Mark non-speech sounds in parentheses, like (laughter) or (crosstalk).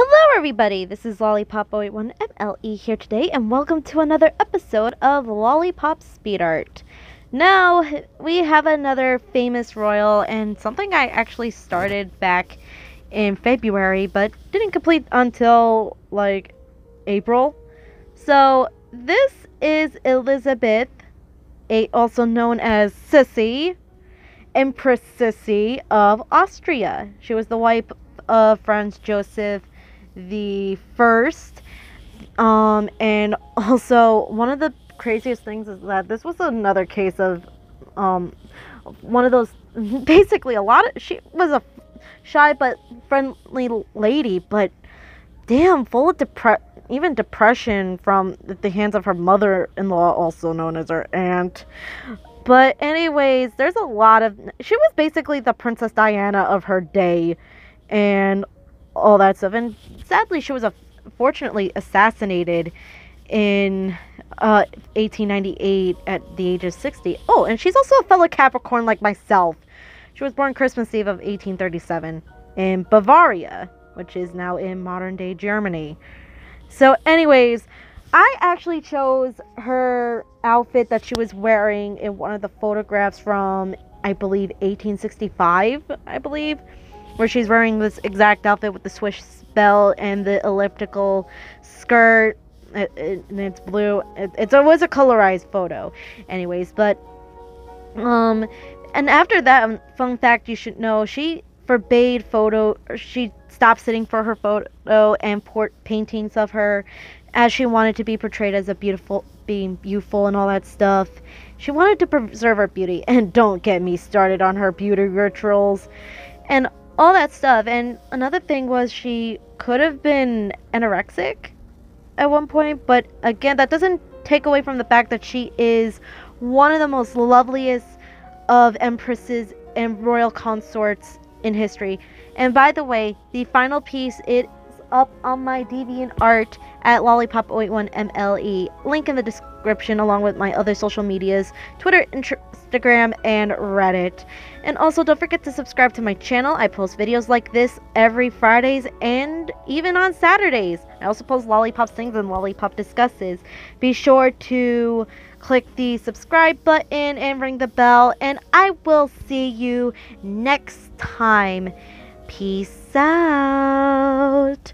Hello, everybody. This is Lollypop081 MLE here today, and welcome to another episode of Lollypop Speed Art. Now, we have another famous royal, and something I actually started back in February, but didn't complete until like April. So, this is Elisabeth, also known as Sissi, Empress Sissi of Austria. She was the wife of Franz Joseph the first. Um, and also, one of the craziest things is that this was another case of um, one of those. (laughs) Basically, a lot of she was a shy but friendly lady, but damn, full of depre- even depression from the hands of her mother-in-law, also known as her aunt. But anyways, there's a lot of she was basically the Princess Diana of her day, and all that stuff. And sadly, she was unfortunately assassinated in uh, 1898 at the age of 60. Oh, and she's also a fellow Capricorn like myself. She was born Christmas Eve of 1837 in Bavaria, which is now in modern day Germany. So, anyways, I actually chose her outfit that she was wearing in one of the photographs from, I believe, 1865, I believe where she's wearing this exact outfit with the Swiss belt and the elliptical skirt. It, it, and it's blue. It, it's always a colorized photo, anyways. But um, and after that, um, fun fact you should know: she forbade photo. She stopped sitting for her photo and port paintings of her, as she wanted to be portrayed as a beautiful, being beautiful and all that stuff. She wanted to preserve her beauty, (laughs) and don't get me started on her beauty rituals. And all that stuff. And another thing was she could have been anorexic at one point, but again, that doesn't take away from the fact that she is one of the most loveliest of empresses and royal consorts in history. And by the way, the final piece it up on my DeviantArt at lollypop081mle. Link in the description along with my other social medias Twitter, Instagram, and Reddit. And also, don't forget to subscribe to my channel. I post videos like this every Fridays and even on Saturdays. I also post Lollypop Sings and Lollypop Discusses. Be sure to click the subscribe button and ring the bell, and I will see you next time. Peace out.